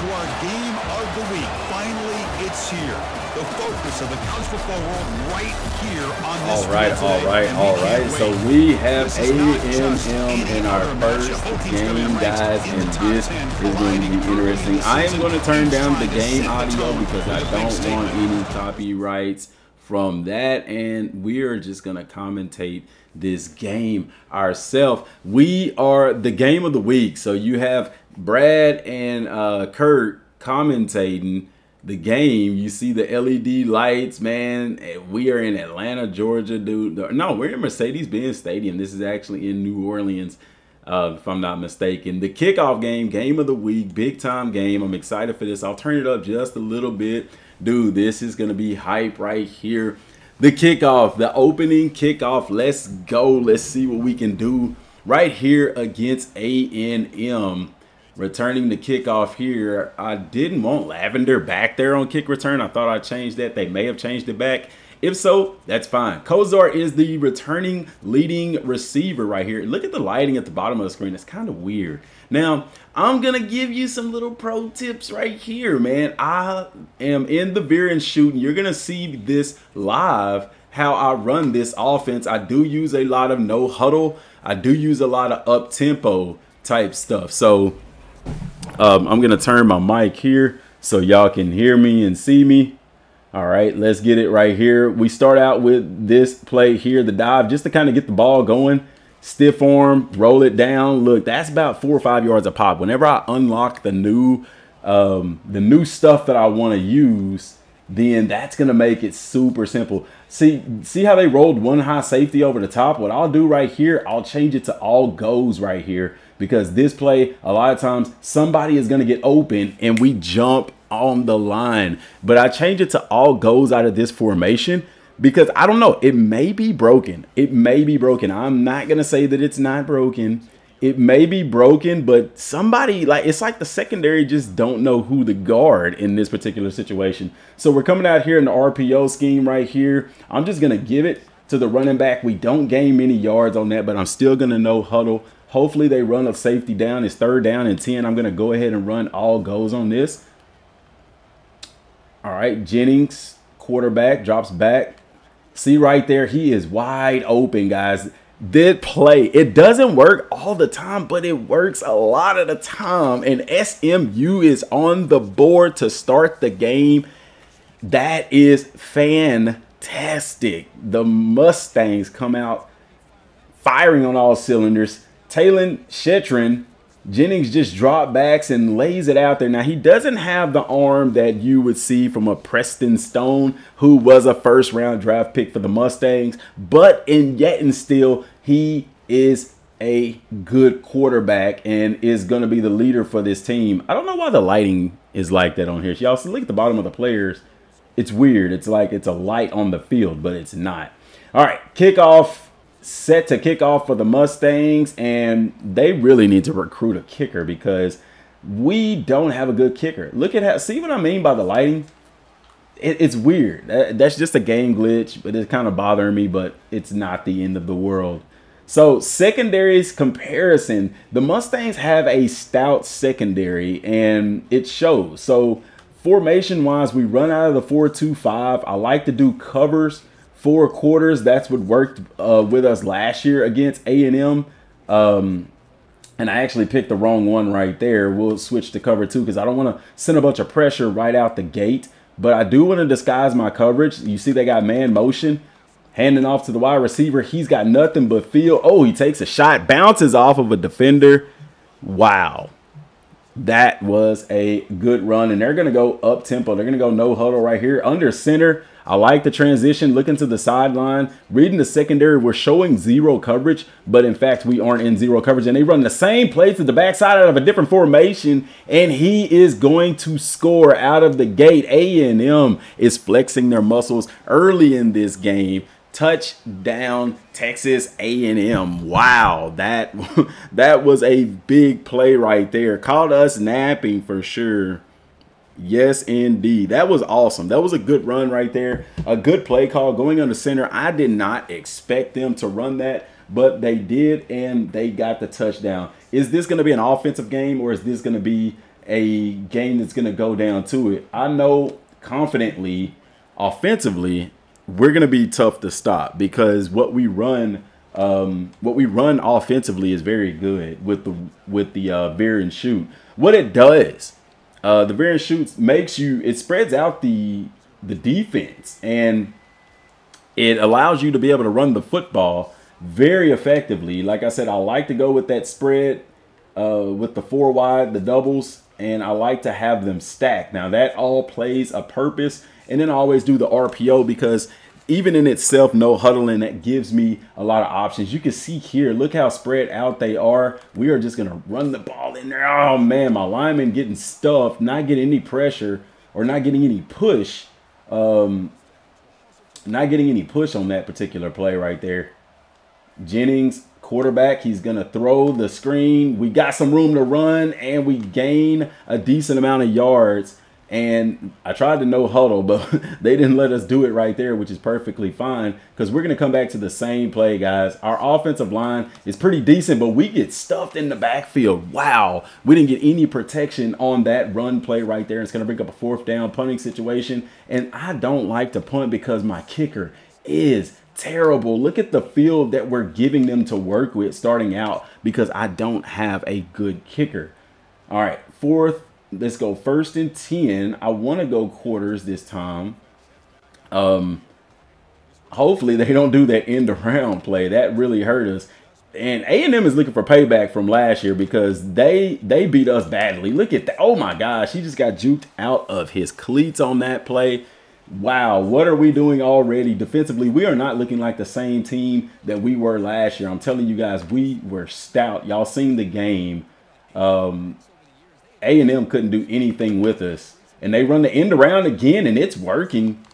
everyone, and welcome to our game of the week. Finally, it's here. The focus of the college football world right here on this All right, all right, all right. So we have A&M in our first game, guys, and this is going to be interesting. I am going to turn down the game audio because I don't want any copyrights from that, and we are just going to commentate this game ourselves. We are the game of the week. So you have Brad and uh, Kurt commentating the game. You see the LED lights, man. We are in Atlanta, Georgia, dude. No, we're in Mercedes-Benz Stadium. This is actually in New Orleans. Uh, if I'm not mistaken. The kickoff game, game of the week, big time game. I'm excited for this. I'll turn it up just a little bit. Dude, this is going to be hype right here the kickoff, the opening kickoff. Let's go. Let's see what we can do right here against A&M. Returning the kickoff here. I didn't want Lavender back there on kick return. I thought I changed that. They may have changed it back. If so, that's fine. Kozar is the returning leading receiver right here. Look at the lighting at the bottom of the screen. It's kind of weird. Now, I'm going to give you some little pro tips right here, man. I am in the veer and shooting. You're going to see this live, how I run this offense. I do use a lot of no huddle. I do use a lot of up-tempo type stuff. So um, I'm going to turn my mic here so y'all can hear me and see me. All right, let's get it right here. We start out with this play here, the dive, just to kind of get the ball going. Stiff arm, roll it down. Look, that's about four or five yards a pop. Whenever I unlock the new, um, the new stuff that I want to use, then that's gonna make it super simple. See, see how they rolled one high safety over the top? What I'll do right here, I'll change it to all goes right here because this play, a lot of times somebody is gonna get open and we jump on the line. But I change it to all goes out of this formation because I don't know, it may be broken. It may be broken. I'm not going to say that it's not broken. It may be broken, but somebody like it's like the secondary just don't no who the guard in this particular situation. So we're coming out here in the RPO scheme right here. I'm just going to give it to the running back. We don't gain many yards on that, but I'm still going to know huddle. Hopefully they run a safety down. It's third down and 10. I'm going to go ahead and run all goes on this. All right, Jennings, quarterback, drops back. See right there, he is wide open, guys. Did play. It doesn't work all the time, but it works a lot of the time. And SMU is on the board to start the game. That is fantastic. The Mustangs come out firing on all cylinders. Talyn Shettron Jennings just drop backs and lays it out there. Now, he doesn't have the arm that you would see from a Preston Stone, who was a first round draft pick for the Mustangs, but in yet and still, he is a good quarterback and is going to be the leader for this team. I don't know why the lighting is like that on here. Y'all look at the bottom of the players. It's weird. It's like it's a light on the field, but it's not. All right, kickoff set to kick off for the Mustangs, and they really need to recruit a kicker because we don't have a good kicker. Look at how, see what I mean by the lighting? It, it's weird. That, that's just a game glitch, but it's kind of bothering me, but it's not the end of the world. So, secondaries comparison the Mustangs have a stout secondary, and it shows. So, formation wise, we run out of the 4 2 5. I like to do covers four quarters. That's what worked uh, with us last year against A and M. Um, and I actually picked the wrong one right there. We'll switch to cover two because I don't want to send a bunch of pressure right out the gate. But I do want to disguise my coverage. You see they got man motion. Handing off to the wide receiver. He's got nothing but feel. Oh, he takes a shot. Bounces off of a defender. Wow. That was a good run. And they're going to go up tempo. They're going to go no huddle right here. Under center. I like the transition, looking to the sideline, reading the secondary. We're showing zero coverage, but in fact, we aren't in zero coverage. And they run the same play to the backside out of a different formation, and he is going to score out of the gate. A&M is flexing their muscles early in this game touchdown Texas A&M. Wow, that that was a big play right there. Caught us napping for sure. Yes, indeed. That was awesome. That was a good run right there. A good play call going on the center. I did not expect them to run that, but they did, and they got the touchdown. Is this going to be an offensive game, or is this going to be a game that's going to go down to it. I know confidently, offensively, we're going to be tough to stop because what we run, um, what we run offensively is very good with the with the uh, and shoot. What it does, uh, the and shoots makes you it spreads out the the defense and it allows you to be able to run the football very effectively. Like I said, I like to go with that spread uh, with the four wide, the doubles, and I like to have them stacked. Now that all plays a purpose, and then I always do the RPO because even in itself, no huddling, that gives me a lot of options. You can see here, look how spread out they are. We are just going to run the ball in there. Oh, man, my lineman getting stuffed, not getting any pressure or not getting any push. Um, not getting any push on that particular play right there. Jennings, quarterback, he's going to throw the screen. We got some room to run, and we gain a decent amount of yards. And I tried to no huddle, but they didn't let us do it right there, which is perfectly fine because we're going to come back to the same play, guys. Our offensive line is pretty decent, but we get stuffed in the backfield. Wow. We didn't get any protection on that run play right there. It's going to bring up a fourth down punting situation. And I don't like to punt because my kicker is terrible. Look at the field that we're giving them to work with starting out because I don't have a good kicker. All right, fourth, let's go first and 10. I want to go quarters this time. Um, hopefully they don't do that end around play. That really hurt us. And A&M is looking for payback from last year because they they beat us badly. Look at that. Oh my gosh, he just got juked out of his cleats on that play wow, what are we doing already defensively? We are not looking like the same team that we were last year. I'm telling you guys, we were stout. Y'all seen the game. Um, A&M couldn't do anything with us. And they run the end around again, and it's working.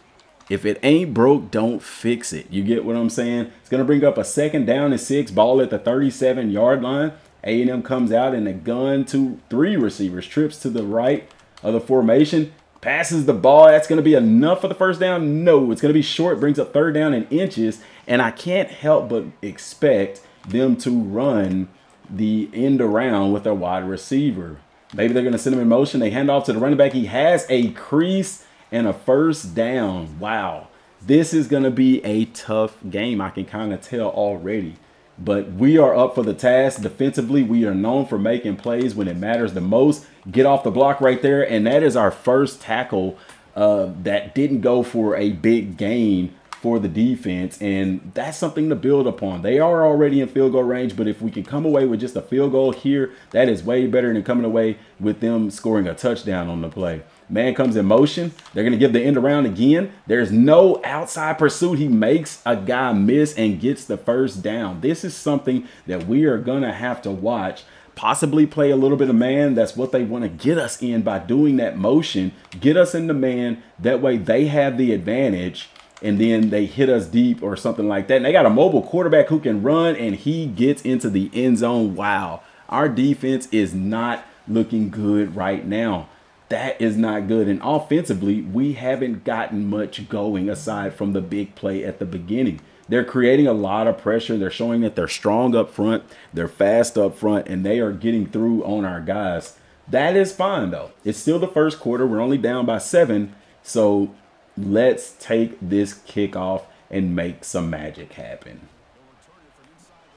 If it ain't broke, don't fix it. You get what I'm saying? It's going to bring up a second down and six, ball at the 37-yard line. A&M comes out in a gun to three receivers, trips to the right of the formation passes the ball. That's going to be enough for the first down? No, it's going to be short, brings up third down in inches, and I can't help but expect them to run the end around with a wide receiver. Maybe they're going to send him in motion. They hand off to the running back. He has a crease and a first down. Wow. This is going to be a tough game. I can kind of tell already. But we are up for the task. Defensively, we are known for making plays when it matters the most. Get off the block right there. And that is our first tackle uh, that didn't go for a big gain for the defense. And that's something to build upon. They are already in field goal range, but if we can come away with just a field goal here, that is way better than coming away with them scoring a touchdown on the play. Man comes in motion. They're going to give the end around again. There's no outside pursuit. He makes a guy miss and gets the first down. This is something that we are going to have to watch. Possibly play a little bit of man. That's what they want to get us in by doing that motion. Get us in the man. That way they have the advantage and then they hit us deep or something like that. And they got a mobile quarterback who can run and he gets into the end zone. Wow. Our defense is not looking good right now that is not good. And offensively, we haven't gotten much going aside from the big play at the beginning. They're creating a lot of pressure. They're showing that they're strong up front, they're fast up front, and they are getting through on our guys. That is fine, though. It's still the first quarter. We're only down by seven. So let's take this kickoff and make some magic happen.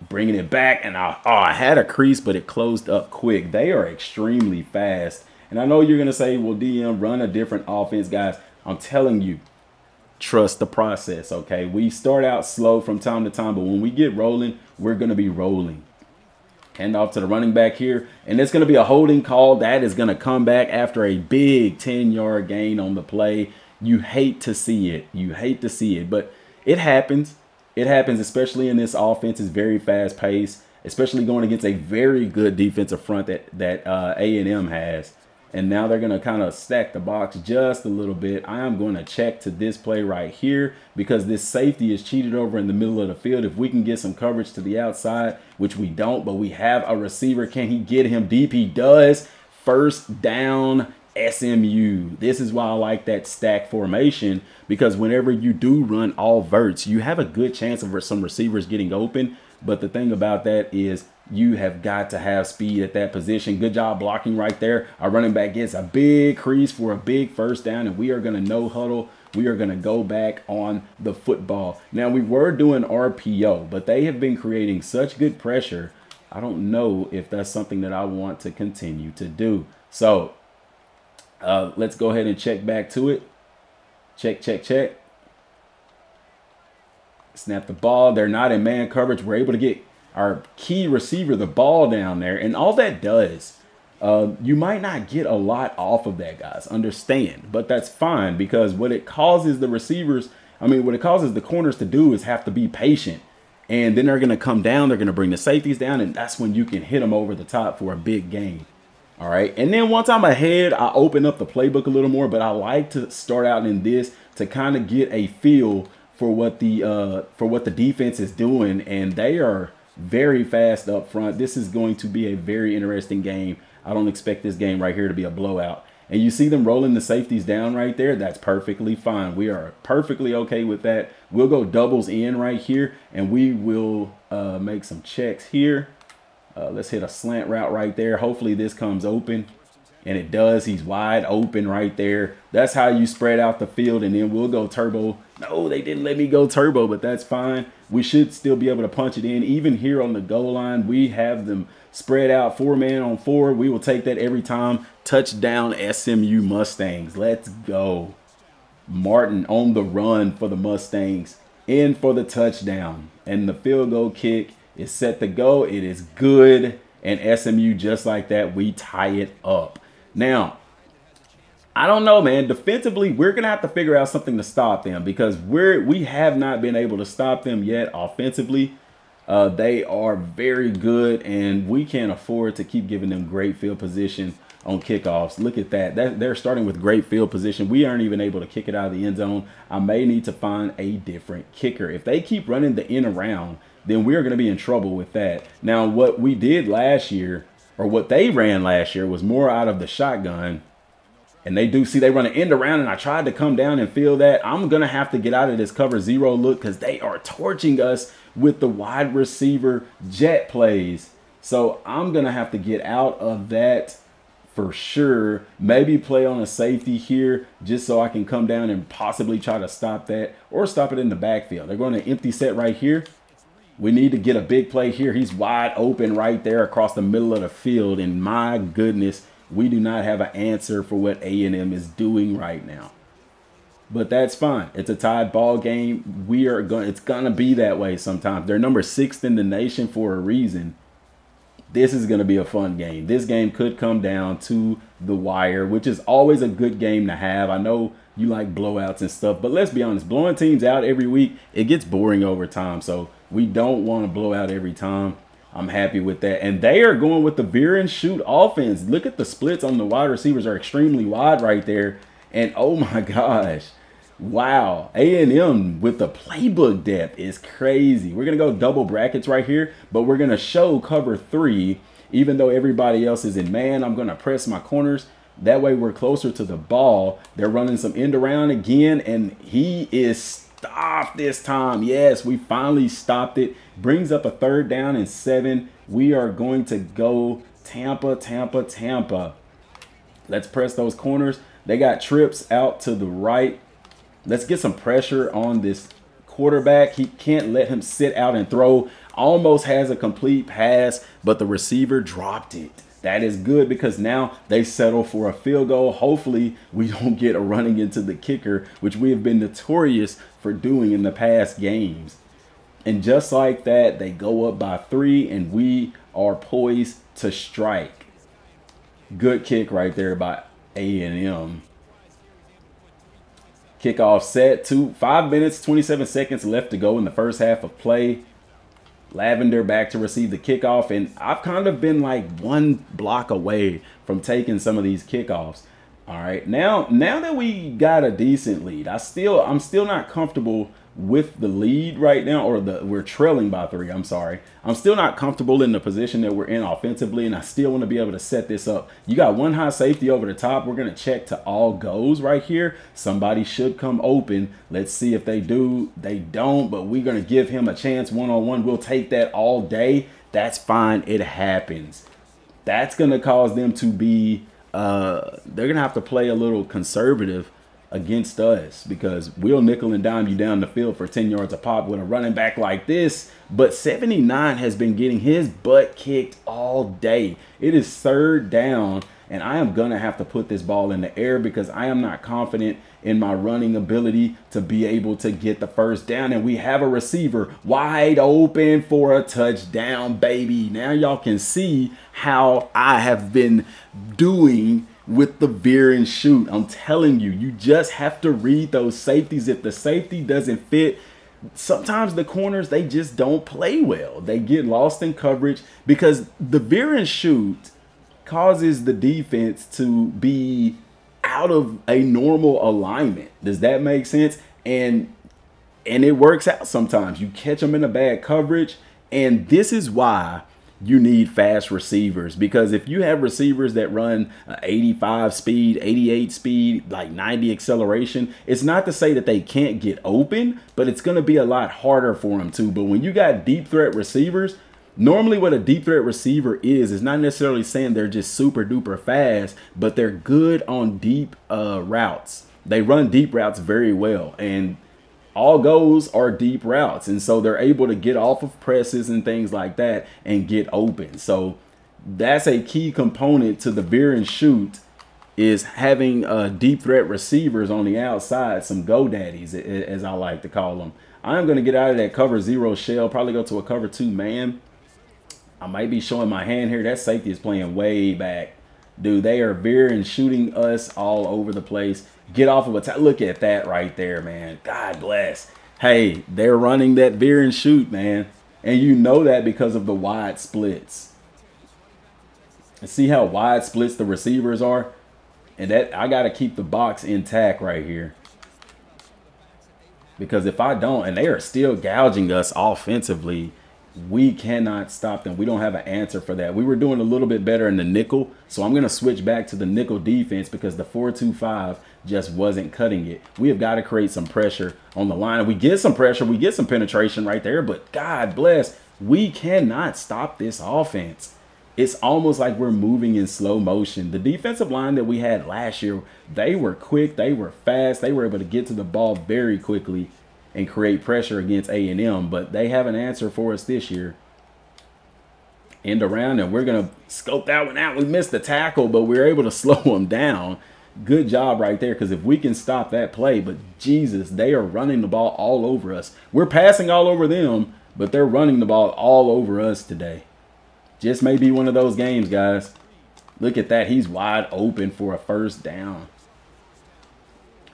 Bringing it back, and I, oh, I had a crease, but it closed up quick. They are extremely fast and I know you're going to say, well, DM, run a different offense. Guys, I'm telling you, trust the process, okay? We start out slow from time to time, but when we get rolling, we're going to be rolling. Hand off to the running back here. And it's going to be a holding call. That is going to come back after a big 10-yard gain on the play. You hate to see it. You hate to see it. But it happens. It happens, especially in this offense. is very fast-paced, especially going against a very good defensive front that, that uh, A&M has and now they're going to kind of stack the box just a little bit. I am going to check to this play right here because this safety is cheated over in the middle of the field. If we can get some coverage to the outside, which we don't, but we have a receiver. Can he get him deep? He does. First down SMU. This is why I like that stack formation because whenever you do run all verts, you have a good chance of some receivers getting open. But the thing about that is you have got to have speed at that position. Good job blocking right there. Our running back gets a big crease for a big first down, and we are going to no huddle. We are going to go back on the football. Now, we were doing RPO, but they have been creating such good pressure. I don't know if that's something that I want to continue to do. So uh, let's go ahead and check back to it. Check, check, check. Snap the ball. They're not in man coverage. We're able to get our key receiver the ball down there. And all that does, uh, you might not get a lot off of that, guys. Understand. But that's fine because what it causes the receivers, I mean, what it causes the corners to do is have to be patient. And then they're going to come down. They're going to bring the safeties down. And that's when you can hit them over the top for a big game. All right. And then once I'm ahead, I open up the playbook a little more. But I like to start out in this to kind of get a feel for what the uh, for what the defense is doing. And they are very fast up front. This is going to be a very interesting game. I don't expect this game right here to be a blowout. And you see them rolling the safeties down right there. That's perfectly fine. We are perfectly okay with that. We'll go doubles in right here, and we will uh, make some checks here. Uh, let's hit a slant route right there. Hopefully this comes open. And it does. He's wide open right there. That's how you spread out the field. And then we'll go turbo. No, they didn't let me go turbo, but that's fine. We should still be able to punch it in. Even here on the goal line, we have them spread out four man on four. We will take that every time. Touchdown SMU Mustangs. Let's go. Martin on the run for the Mustangs. In for the touchdown. And the field goal kick is set to go. It is good. And SMU, just like that, we tie it up. Now, I don't know, man. Defensively, we're gonna have to figure out something to stop them because we're we have not been able to stop them yet offensively. Uh, they are very good, and we can't afford to keep giving them great field position on kickoffs. Look at that. that. They're starting with great field position. We aren't even able to kick it out of the end zone. I may need to find a different kicker. If they keep running the end around, then we're going to be in trouble with that. Now, what we did last year, or what they ran last year, was more out of the shotgun. And they do see they run an end around, and I tried to come down and feel that. I'm going to have to get out of this cover zero look because they are torching us with the wide receiver jet plays. So I'm going to have to get out of that for sure. Maybe play on a safety here just so I can come down and possibly try to stop that or stop it in the backfield. They're going to empty set right here. We need to get a big play here. He's wide open right there across the middle of the field. And my goodness, we do not have an answer for what A&M is doing right now. But that's fine. It's a tied ball game. We are going it's gonna be that way sometimes. They're number sixth in the nation for a reason. This is gonna be a fun game. This game could come down to the wire, which is always a good game to have. I know you like blowouts and stuff, but let's be honest, blowing teams out every week, it gets boring over time. So we don't want to blow out every time. I'm happy with that. And they are going with the veer and shoot offense. Look at the splits on the wide receivers are extremely wide right there. And oh my gosh. Wow. A&M with the playbook depth is crazy. We're going to go double brackets right here, but we're going to show cover three. Even though everybody else is in man, I'm going to press my corners. That way we're closer to the ball. They're running some end around again, and he is Stop this time. Yes, we finally stopped it. Brings up a third down and seven. We are going to go Tampa, Tampa, Tampa. Let's press those corners. They got trips out to the right. Let's get some pressure on this quarterback. He can't let him sit out and throw. Almost has a complete pass, but the receiver dropped it. That is good because now they settle for a field goal. Hopefully, we don't get a running into the kicker, which we have been notorious for doing in the past games. And just like that, they go up by three, and we are poised to strike. Good kick right there by A&M. Kickoff set to five minutes, 27 seconds left to go in the first half of play. Lavender back to receive the kickoff, and I've kind of been like one block away from taking some of these kickoffs. All right, now now that we got a decent lead, I still I'm still not comfortable with the lead right now, or the we're trailing by three. I'm sorry. I'm still not comfortable in the position that we're in offensively, and I still want to be able to set this up. You got one high safety over the top. We're gonna check to all goes right here. Somebody should come open. Let's see if they do. They don't, but we're gonna give him a chance one on one. We'll take that all day. That's fine. It happens. That's gonna cause them to be. Uh, they're gonna have to play a little conservative against us because we'll nickel and dime you down the field for 10 yards a pop with a running back like this. But 79 has been getting his butt kicked all day. It is third down, and I am going to have to put this ball in the air because I am not confident in my running ability to be able to get the first down. And we have a receiver wide open for a touchdown, baby. Now y'all can see how I have been doing with the veer and shoot. I'm telling you, you just have to read those safeties. If the safety doesn't fit, sometimes the corners they just don't play well. They get lost in coverage because the veer and shoot causes the defense to be out of a normal alignment. Does that make sense? And and it works out sometimes. You catch them in a bad coverage, and this is why you need fast receivers because if you have receivers that run 85 speed, 88 speed, like 90 acceleration, it's not to say that they can't get open, but it's going to be a lot harder for them too. But when you got deep threat receivers, normally what a deep threat receiver is is not necessarily saying they're just super duper fast, but they're good on deep uh, routes. They run deep routes very well and all goes are deep routes. And so they're able to get off of presses and things like that and get open. So that's a key component to the veer and shoot is having uh, deep threat receivers on the outside, some go daddies, as I like to call them. I'm going to get out of that cover zero shell, probably go to a cover two man. I might be showing my hand here. That safety is playing way back. Dude, they are veering, shooting us all over the place get off of a look at that right there, man. God bless. Hey, they're running that veer and shoot, man. And you know that because of the wide splits. And see how wide splits the receivers are? And that I got to keep the box intact right here. Because if I don't, and they are still gouging us offensively, we cannot stop them. We don't have an answer for that. We were doing a little bit better in the nickel, so I'm going to switch back to the nickel defense because the 4-2-5 just wasn't cutting it. We have got to create some pressure on the line. We get some pressure, we get some penetration right there, but God bless, we cannot stop this offense. It's almost like we're moving in slow motion. The defensive line that we had last year, they were quick, they were fast, they were able to get to the ball very quickly and create pressure against A&M, but they have an answer for us this year. End around, and we're going to scope that one out. We missed the tackle, but we are able to slow them down. Good job right there, because if we can stop that play, but Jesus, they are running the ball all over us. We're passing all over them, but they're running the ball all over us today. Just may be one of those games, guys. Look at that. He's wide open for a first down.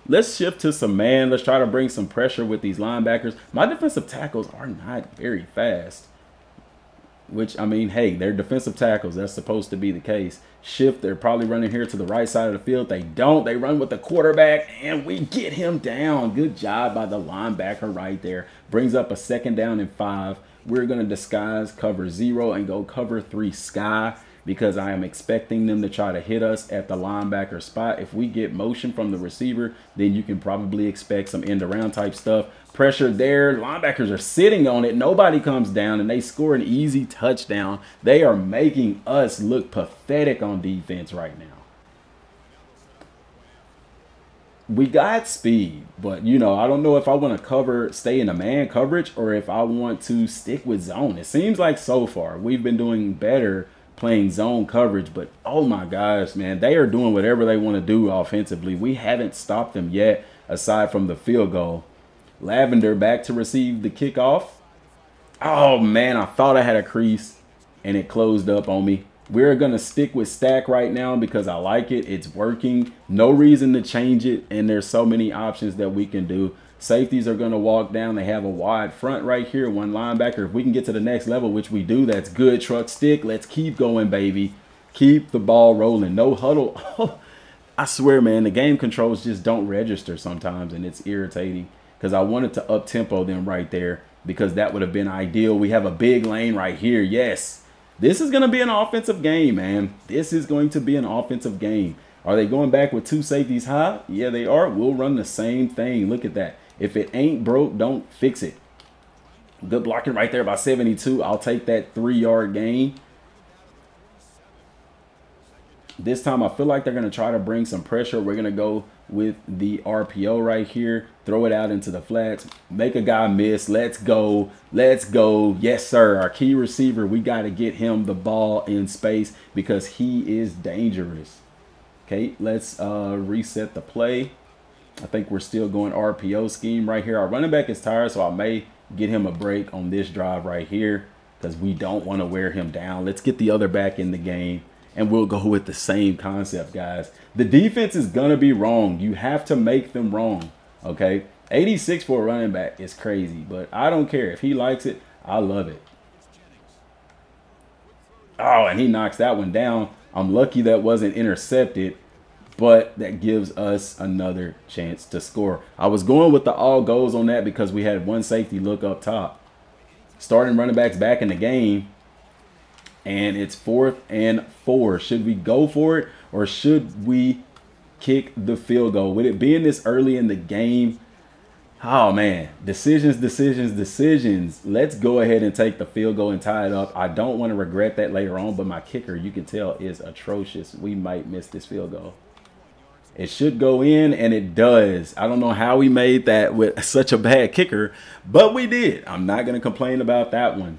Let's shift to some man. Let's try to bring some pressure with these linebackers. My defensive tackles are not very fast. Which, I mean, hey, they're defensive tackles. That's supposed to be the case. Shift, they're probably running here to the right side of the field. They don't. They run with the quarterback, and we get him down. Good job by the linebacker right there. Brings up a second down and five. We're going to disguise cover zero and go cover three sky because I am expecting them to try to hit us at the linebacker spot. If we get motion from the receiver, then you can probably expect some end around type stuff. Pressure there. Linebackers are sitting on it. Nobody comes down and they score an easy touchdown. They are making us look pathetic on defense right now. we got speed, but you know, I don't know if I want to cover, stay in a man coverage, or if I want to stick with zone. It seems like so far we've been doing better playing zone coverage. But oh my gosh, man, they are doing whatever they want to do offensively. We haven't stopped them yet, aside from the field goal. Lavender back to receive the kickoff. Oh man, I thought I had a crease and it closed up on me. We're going to stick with stack right now because I like it. It's working. No reason to change it. And there's so many options that we can do. Safeties are going to walk down. They have a wide front right here, one linebacker. If we can get to the next level, which we do, that's good. Truck stick. Let's keep going, baby. Keep the ball rolling. No huddle. I swear, man, the game controls just don't register sometimes, and it's irritating because I wanted to up tempo them right there because that would have been ideal. We have a big lane right here. Yes, this is going to be an offensive game, man. This is going to be an offensive game. Are they going back with two safeties high? Yeah, they are. We'll run the same thing. Look at that. If it ain't broke, don't fix it. Good blocking right there by 72. I'll take that three-yard gain. This time, I feel like they're going to try to bring some pressure. We're going to go with the RPO right here. Throw it out into the flats. Make a guy miss. Let's go. Let's go. Yes, sir. Our key receiver, we got to get him the ball in space because he is dangerous. Okay, let's uh, reset the play. I think we're still going RPO scheme right here. Our running back is tired, so I may get him a break on this drive right here because we don't want to wear him down. Let's get the other back in the game, and we'll go with the same concept, guys. The defense is going to be wrong. You have to make them wrong, okay? 86 for a running back is crazy, but I don't care. If he likes it, I love it. Oh, and he knocks that one down. I'm lucky that wasn't intercepted but that gives us another chance to score. I was going with the all goes on that because we had one safety look up top. Starting running backs back in the game, and it's fourth and four. Should we go for it or should we kick the field goal? With it being this early in the game, oh man, decisions, decisions, decisions. Let's go ahead and take the field goal and tie it up. I don't want to regret that later on, but my kicker, you can tell, is atrocious. We might miss this field goal. It should go in, and it does. I don't know how we made that with such a bad kicker, but we did. I'm not going to complain about that one.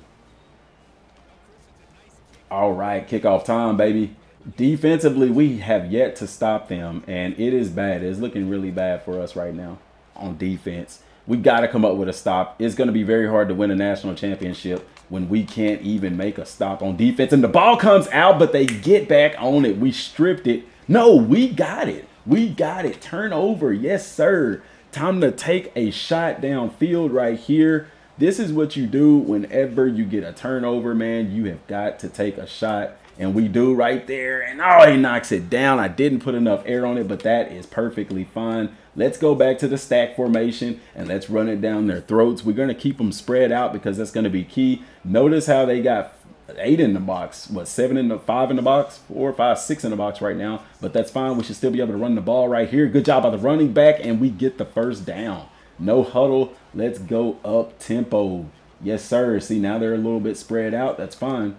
All right, kickoff time, baby. Defensively, we have yet to stop them, and it is bad. It's looking really bad for us right now on defense. We got to come up with a stop. It's going to be very hard to win a national championship when we can't even make a stop on defense. And the ball comes out, but they get back on it. We stripped it. No, we got it. We got it. Turnover. Yes, sir. Time to take a shot downfield right here. This is what you do whenever you get a turnover, man. You have got to take a shot. And we do right there. And oh, he knocks it down. I didn't put enough air on it, but that is perfectly fine. Let's go back to the stack formation and let's run it down their throats. We're going to keep them spread out because that's going to be key. Notice how they got eight in the box, what seven in the five in the box, four, five, six in the box right now. But that's fine. We should still be able to run the ball right here. Good job by the running back, and we get the first down. No huddle. Let's go up tempo. Yes, sir. See, now they're a little bit spread out. That's fine.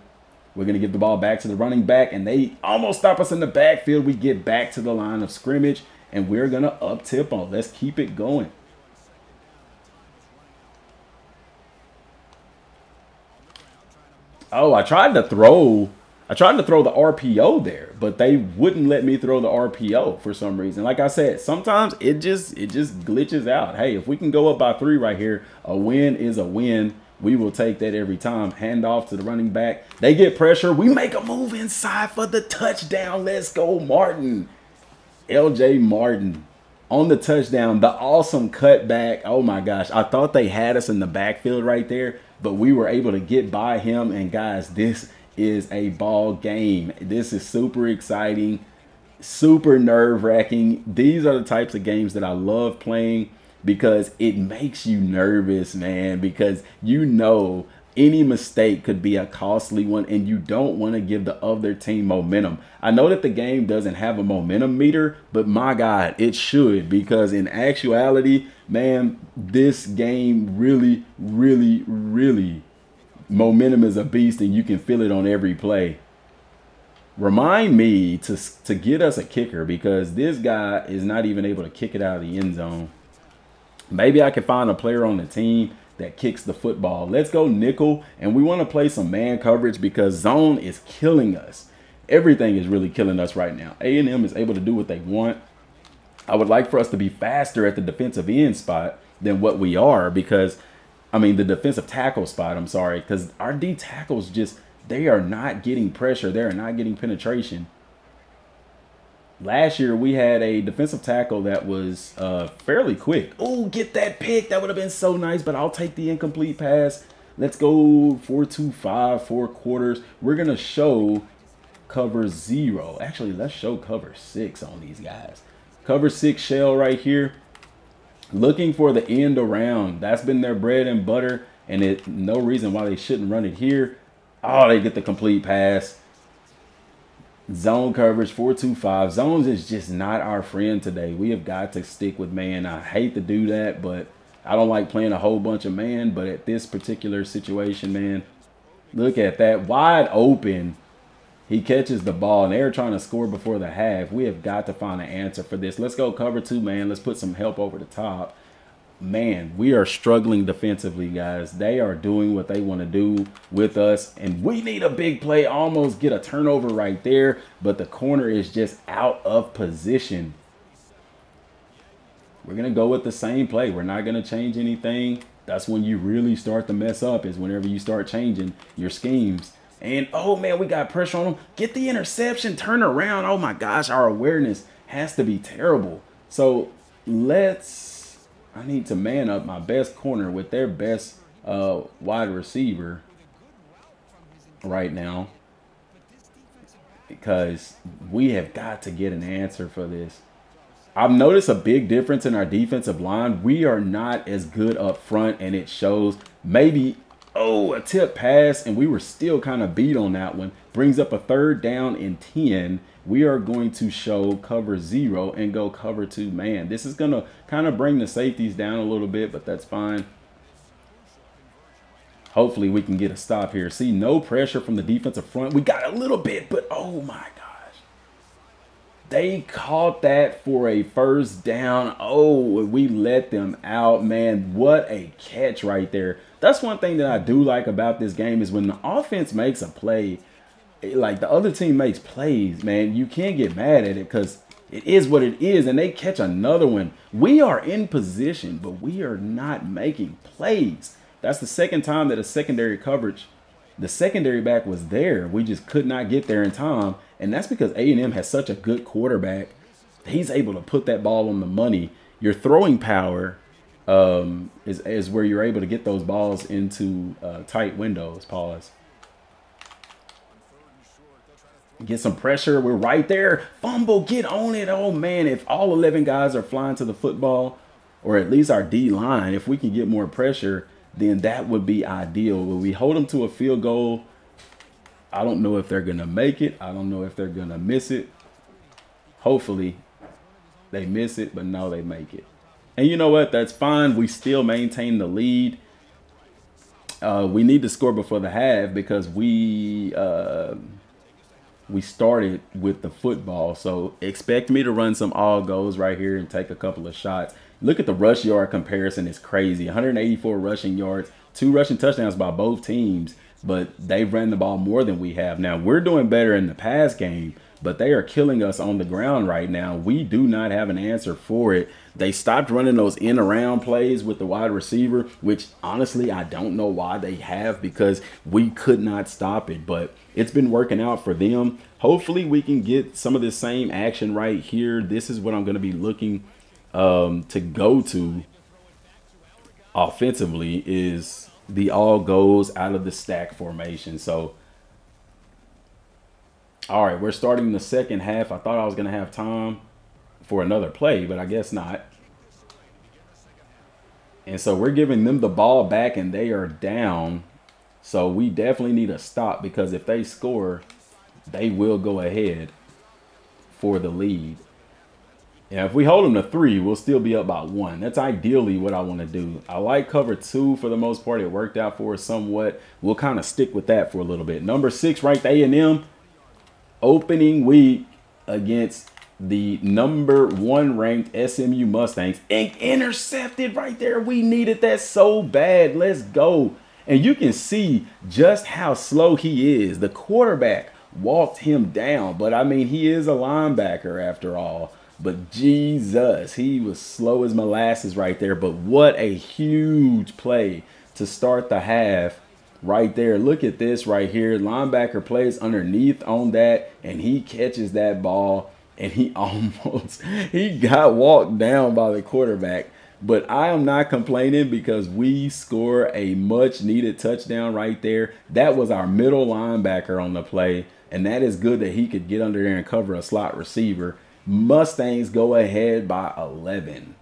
We're going to give the ball back to the running back, and they almost stop us in the backfield. We get back to the line of scrimmage, and we're going to up tempo. Let's keep it going. Oh, I tried to throw. I tried to throw the RPO there, but they wouldn't let me throw the RPO for some reason. Like I said, sometimes it just it just glitches out. Hey, if we can go up by three right here, a win is a win. We will take that every time. Hand off to the running back. They get pressure. We make a move inside for the touchdown. Let's go, Martin. LJ Martin on the touchdown. The awesome cutback. Oh my gosh. I thought they had us in the backfield right there but we were able to get by him. And guys, this is a ball game. This is super exciting, super nerve wracking. These are the types of games that I love playing because it makes you nervous, man, because you know any mistake could be a costly one and you don't want to give the other team momentum. I know that the game doesn't have a momentum meter, but my God, it should because in actuality, man, this game really, really, really momentum is a beast and you can feel it on every play. Remind me to, to get us a kicker because this guy is not even able to kick it out of the end zone. Maybe I can find a player on the team that kicks the football. Let's go nickel, and we want to play some man coverage because zone is killing us. Everything is really killing us right now. A&M is able to do what they want. I would like for us to be faster at the defensive end spot than what we are because, I mean, the defensive tackle spot, I'm sorry, because our D tackles just, they are not getting pressure. They are not getting penetration last year we had a defensive tackle that was uh, fairly quick. Oh, get that pick. That would have been so nice, but I'll take the incomplete pass. Let's go four two five four quarters. We're going to show cover zero. Actually, let's show cover six on these guys. Cover six shell right here. looking for the end around. That's been their bread and butter, and it no reason why they shouldn't run it here. Oh, they get the complete pass. Zone coverage, 425. Zones is just not our friend today. We have got to stick with man. I hate to do that, but I don't like playing a whole bunch of man. But at this particular situation, man, look at that. Wide open. He catches the ball, and they're trying to score before the half. We have got to find an answer for this. Let's go cover two, man. Let's put some help over the top man, we are struggling defensively, guys. They are doing what they want to do with us, and we need a big play, almost get a turnover right there, but the corner is just out of position. We're going to go with the same play. We're not going to change anything. That's when you really start to mess up is whenever you start changing your schemes. And, oh, man, we got pressure on them. Get the interception, turn around. Oh, my gosh, our awareness has to be terrible. So let's I need to man up my best corner with their best uh, wide receiver right now because we have got to get an answer for this. I've noticed a big difference in our defensive line. We are not as good up front, and it shows. Maybe, oh, a tip pass, and we were still kind of beat on that one. Brings up a third down in 10 we are going to show cover zero and go cover two man. This is going to kind of bring the safeties down a little bit, but that's fine. Hopefully we can get a stop here. See, no pressure from the defensive front. We got a little bit, but oh my gosh. They caught that for a first down. Oh, we let them out, man. What a catch right there. That's one thing that I do like about this game is when the offense makes a play – like the other team makes plays, man, you can't get mad at it because it is what it is, and they catch another one. We are in position, but we are not making plays. That's the second time that a secondary coverage, the secondary back was there. We just could not get there in time, and that's because A&M has such a good quarterback. He's able to put that ball on the money. Your throwing power um, is is where you're able to get those balls into uh, tight windows. Pause. Get some pressure. We're right there. Fumble. Get on it. Oh, man. If all 11 guys are flying to the football, or at least our D line, if we can get more pressure, then that would be ideal. Will we hold them to a field goal? I don't know if they're going to make it. I don't know if they're going to miss it. Hopefully, they miss it, but no, they make it. And you know what? That's fine. We still maintain the lead. Uh, we need to score before the half because we. Uh, we started with the football. So expect me to run some all goes right here and take a couple of shots. Look at the rush yard comparison. It's crazy. 184 rushing yards, two rushing touchdowns by both teams, but they've ran the ball more than we have. Now, we're doing better in the pass game, but they are killing us on the ground right now. We do not have an answer for it. They stopped running those end around plays with the wide receiver, which honestly, I don't know why they have because we could not stop it. But it's been working out for them. Hopefully, we can get some of the same action right here. This is what I'm going to be looking um, to go to offensively is the all goes out of the stack formation. So, all right, we're starting the second half. I thought I was going to have time for another play, but I guess not. And so we're giving them the ball back and they are down so we definitely need a stop because if they score, they will go ahead for the lead. Yeah, if we hold them to three, we'll still be up by one. That's ideally what I want to do. I like cover two for the most part. It worked out for us somewhat. We'll kind of stick with that for a little bit. Number six ranked A&M. Opening week against the number one ranked SMU Mustangs. Ink intercepted right there. We needed that so bad. Let's go. And you can see just how slow he is. The quarterback walked him down, but I mean, he is a linebacker after all. But Jesus, he was slow as molasses right there. But what a huge play to start the half right there. Look at this right here. Linebacker plays underneath on that, and he catches that ball, and he almost he got walked down by the quarterback. But I am not complaining because we score a much needed touchdown right there. That was our middle linebacker on the play. And that is good that he could get under there and cover a slot receiver. Mustangs go ahead by 11.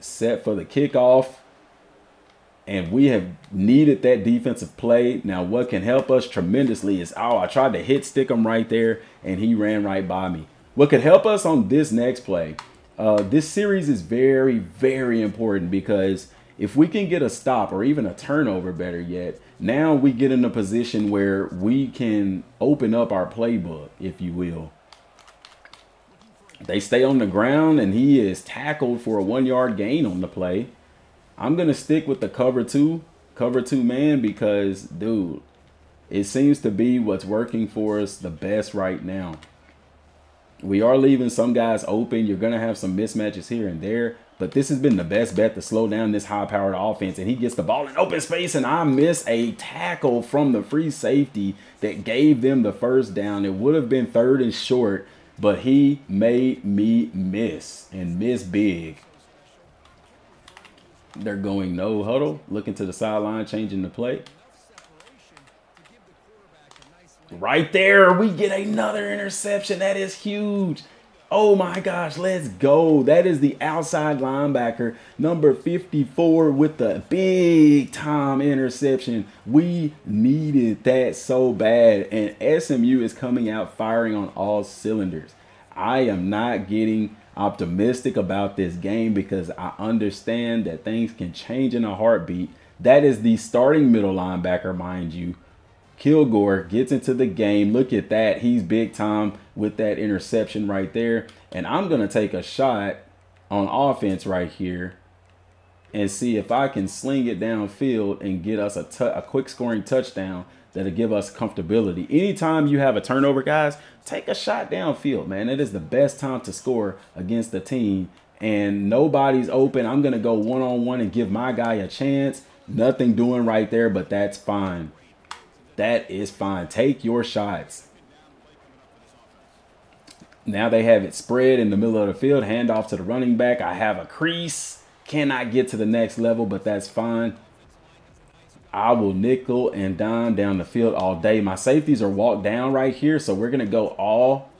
Set for the kickoff. And we have needed that defensive play. Now, what can help us tremendously is, oh, I tried to hit stick him right there, and he ran right by me. What could help us on this next play, uh, this series is very, very important because if we can get a stop or even a turnover, better yet, now we get in a position where we can open up our playbook, if you will. They stay on the ground and he is tackled for a one yard gain on the play. I'm going to stick with the cover two, cover two man because, dude, it seems to be what's working for us the best right now. We are leaving some guys open. You're going to have some mismatches here and there. But this has been the best bet to slow down this high-powered offense. And he gets the ball in open space, and I miss a tackle from the free safety that gave them the first down. It would have been third and short, but he made me miss and miss big. They're going no huddle, looking to the sideline, changing the play. Right there, we get another interception. That is huge. Oh my gosh, let's go. That is the outside linebacker, number 54, with the big time interception. We needed that so bad. And SMU is coming out firing on all cylinders. I am not getting optimistic about this game because I understand that things can change in a heartbeat. That is the starting middle linebacker, mind you. Kilgore gets into the game. Look at that. He's big time with that interception right there. And I'm going to take a shot on offense right here and see if I can sling it downfield and get us a, a quick scoring touchdown that'll give us comfortability. Anytime you have a turnover, guys, take a shot downfield, man. It is the best time to score against the team. And nobody's open. I'm going to go one on one and give my guy a chance. Nothing doing right there, but that's fine. That is fine. Take your shots. Now they have it spread in the middle of the field. Hand off to the running back. I have a crease. Cannot get to the next level, but that's fine. I will nickel and dime down the field all day. My safeties are walked down right here, so we're going to go all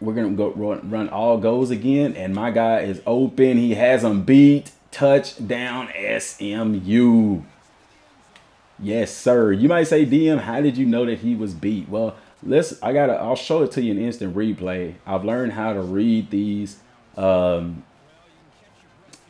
we're going to go run, run all goes again, and my guy is open. He has them beat. Touchdown SMU. Yes, sir. You might say, DM, how did you know that he was beat? Well, let's. I gotta. I'll show it to you in instant replay. I've learned how to read these. Um,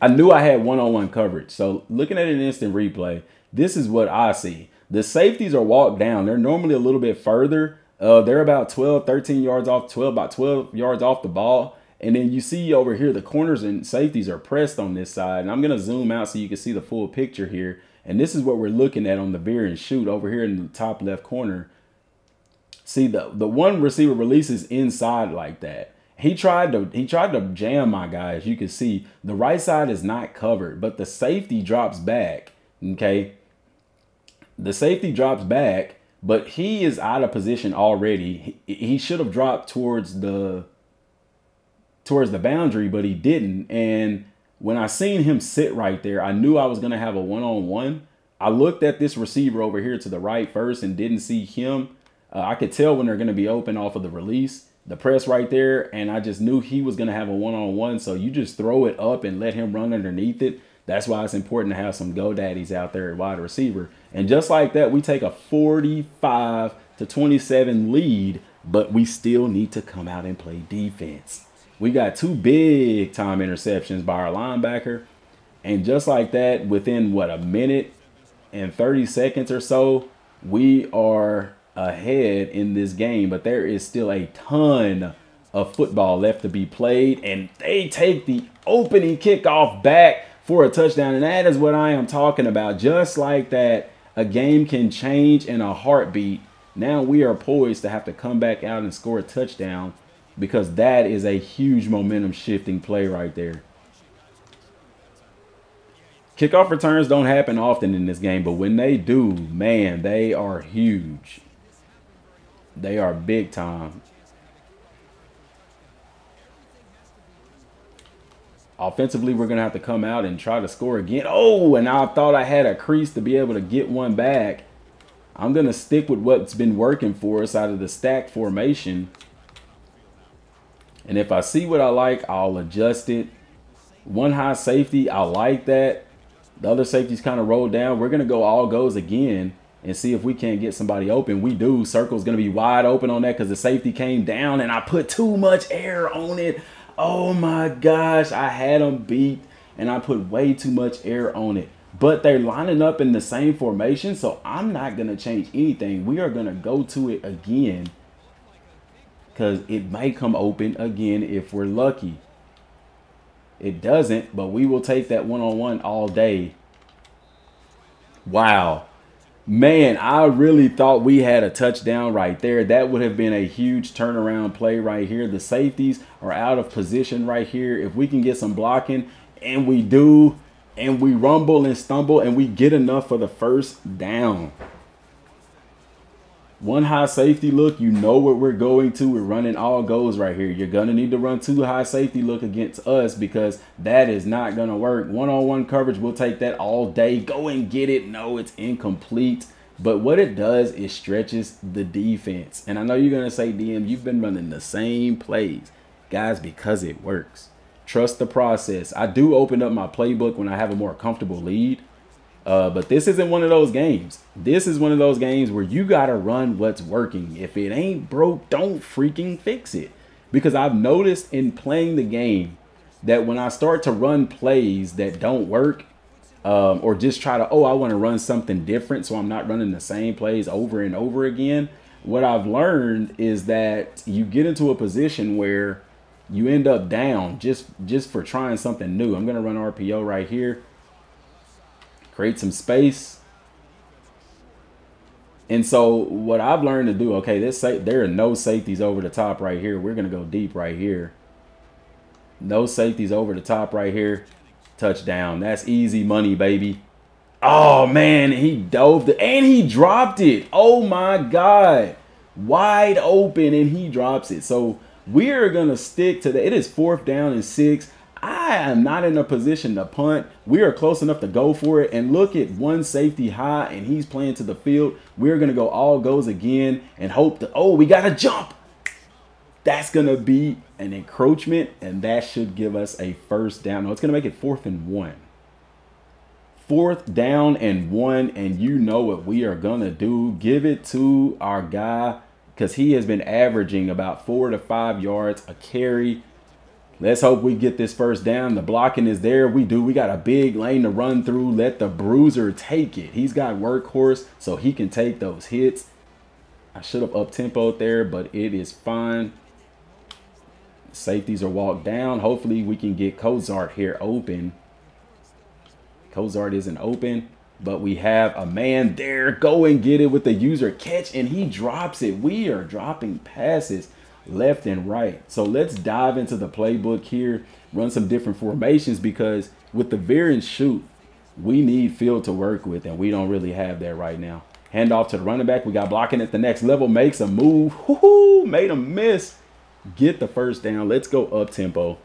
I knew I had one-on-one coverage. So looking at an instant replay, this is what I see. The safeties are walked down. They're normally a little bit further. Uh, they're about 12, 13 yards off, 12, about 12 yards off the ball. And then you see over here, the corners and safeties are pressed on this side. And I'm going to zoom out so you can see the full picture here. And this is what we're looking at on the veer and shoot over here in the top left corner. See, the, the one receiver releases inside like that. He tried to he tried to jam my guy, as you can see. The right side is not covered, but the safety drops back. Okay. The safety drops back, but he is out of position already. He, he should have dropped towards the towards the boundary, but he didn't. And when I seen him sit right there, I knew I was going to have a one-on-one. I looked at this receiver over here to the right first and didn't see him. Uh, I could tell when they're going to be open off of the release, the press right there, and I just knew he was going to have a one-on-one. So you just throw it up and let him run underneath it. That's why it's important to have some go daddies out there at wide receiver. And just like that, we take a 45 to 27 lead, but we still need to come out and play defense. We got two big time interceptions by our linebacker. And just like that, within what, a minute and 30 seconds or so, we are ahead in this game. But there is still a ton of football left to be played. And they take the opening kickoff back for a touchdown. And that is what I am talking about. Just like that, a game can change in a heartbeat. Now we are poised to have to come back out and score a touchdown because that is a huge momentum shifting play right there. Kickoff returns don't happen often in this game, but when they do, man, they are huge. They are big time. Offensively, we're going to have to come out and try to score again. Oh, and I thought I had a crease to be able to get one back. I'm going to stick with what's been working for us out of the stack formation. And if I see what I like, I'll adjust it. One high safety, I like that. The other safety's kind of rolled down. We're going to go all goes again and see if we can't get somebody open. We do. Circle's going to be wide open on that because the safety came down and I put too much air on it. Oh my gosh. I had them beat and I put way too much air on it. But they're lining up in the same formation, so I'm not going to change anything. We are going to go to it again because it may come open again if we're lucky. It doesn't, but we will take that one-on-one all day. Wow. Man, I really thought we had a touchdown right there. That would have been a huge turnaround play right here. The safeties are out of position right here. If we can get some blocking, and we do, and we rumble and stumble, and we get enough for the first down. One high safety look, you know what we're going to. We're running all goes right here. You're going to need to run two high safety look against us because that is not going to work. One-on-one -on -one coverage, we'll take that all day. Go and get it. No, it's incomplete. But what it does is stretches the defense. And I know you're going to say, DM, you've been running the same plays. Guys, because it works. Trust the process. I do open up my playbook when I have a more comfortable lead. Uh, but this isn't one of those games. This is one of those games where you got to run what's working. If it ain't broke, don't freaking fix it. Because I've noticed in playing the game that when I start to run plays that don't work, um, or just try to, oh, I want to run something different so I'm not running the same plays over and over again, what I've learned is that you get into a position where you end up down just just for trying something new. I'm going to run RPO right here create some space. And so what I've learned to do, okay, this there are no safeties over the top right here. We're gonna go deep right here. No safeties over the top right here. Touchdown. That's easy money, baby. Oh man, he dove the and he dropped it. Oh my god. Wide open and he drops it. So we're gonna stick to that. It is fourth down and six. I am not in a position to punt. We are close enough to go for it. And look at one safety high, and he's playing to the field. We're going to go all goes again and hope to, oh, we got to jump. That's going to be an encroachment, and that should give us a first down. No, it's going to make it fourth and one. Fourth down and one, and you know what we are going to do. Give it to our guy because he has been averaging about four to five yards a carry Let's hope we get this first down. The blocking is there. We do. We got a big lane to run through. Let the bruiser take it. He's got workhorse, so he can take those hits. I should have up tempoed there, but it is fine. Safeties are walked down. Hopefully we can get Cozart here open. Cozart isn't open, but we have a man there. Go and get it with the user catch, and he drops it. We are dropping passes left and right. So let's dive into the playbook here, run some different formations because with the veer and shoot, we need field to work with, and we don't really have that right now. Hand off to the running back. We got blocking at the next level. Makes a move. Woohoo! Made a miss. Get the first down. Let's go up tempo.